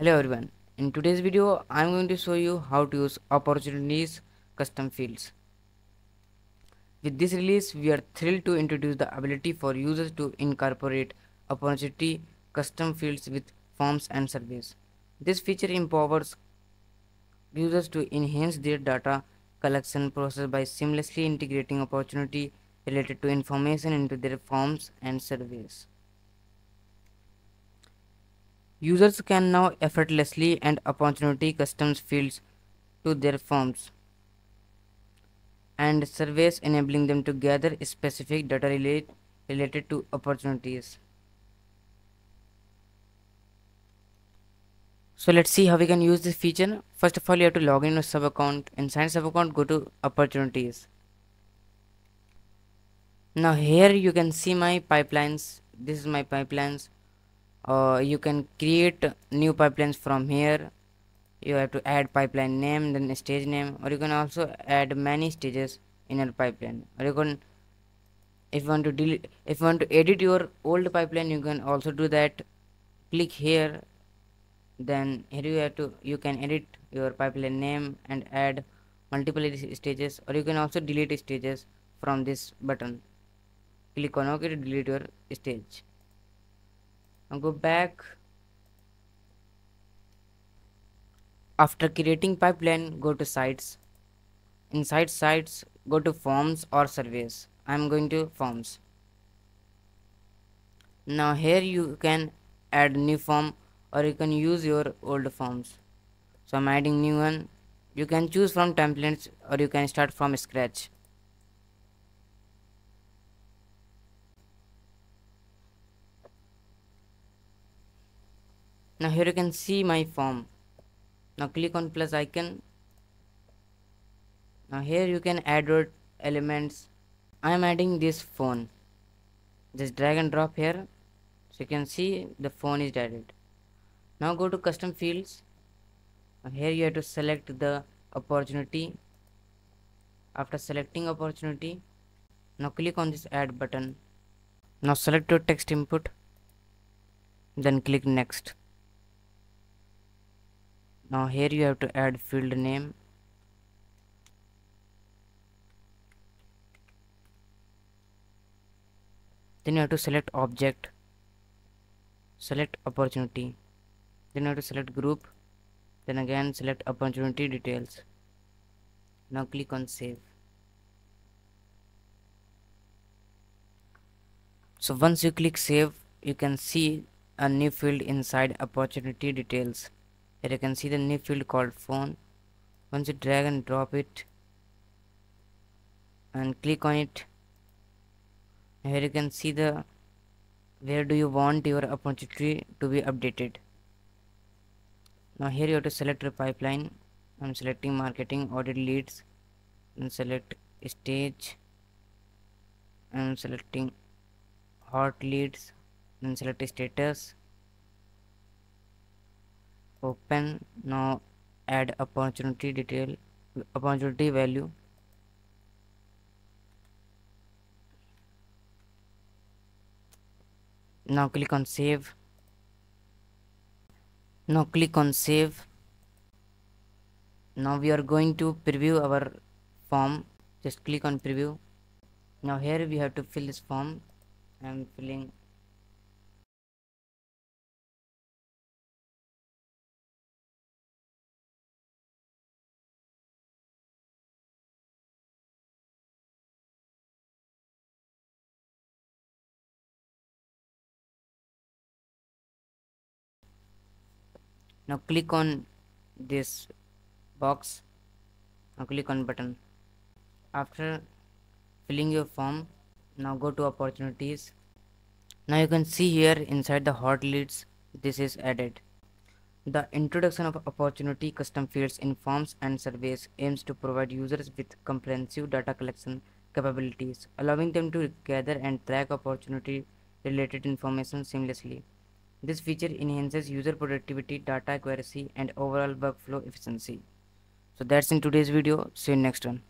Hello everyone. In today's video, I am going to show you how to use opportunities custom fields. With this release, we are thrilled to introduce the ability for users to incorporate opportunity custom fields with forms and surveys. This feature empowers users to enhance their data collection process by seamlessly integrating opportunity related to information into their forms and surveys. Users can now effortlessly and opportunity custom fields to their forms and surveys enabling them to gather specific data relate, related to opportunities. So let's see how we can use this feature. First of all, you have to log in your sub account. Inside sub account, go to opportunities. Now here you can see my pipelines. This is my pipelines uh, you can create new pipelines from here. You have to add pipeline name then stage name or you can also add many stages in your pipeline. Or you can if you want to delete if you want to edit your old pipeline you can also do that. Click here then here you have to you can edit your pipeline name and add multiple stages or you can also delete stages from this button. Click on ok to delete your stage now go back. After creating pipeline go to sites. Inside sites go to forms or surveys. I'm going to forms. Now here you can add new form or you can use your old forms. So i'm adding new one. You can choose from templates or you can start from scratch now here you can see my form. Now click on plus icon. Now here you can add elements. I am adding this phone. Just drag and drop here. So you can see the phone is added. Now go to custom fields. Now here you have to select the opportunity. After selecting opportunity now click on this add button. Now select your text input. Then click next now here you have to add field name. Then you have to select object. Select opportunity. Then you have to select group. Then again select opportunity details. Now click on save. So once you click save you can see a new field inside opportunity details here you can see the new field called phone. Once you drag and drop it and click on it here you can see the where do you want your opportunity to be updated. Now here you have to select your pipeline I'm selecting marketing audit leads and select stage I'm selecting hot leads and select status open now add opportunity detail opportunity value. Now click on save. Now click on save. Now we are going to preview our form. Just click on preview. Now here we have to fill this form. I am filling now click on this box. Now click on button. After filling your form now go to opportunities. Now you can see here inside the hot leads this is added. The introduction of opportunity custom fields in forms and surveys aims to provide users with comprehensive data collection capabilities allowing them to gather and track opportunity related information seamlessly this feature enhances user productivity, data accuracy, and overall workflow efficiency. So that's in today's video. See you next one.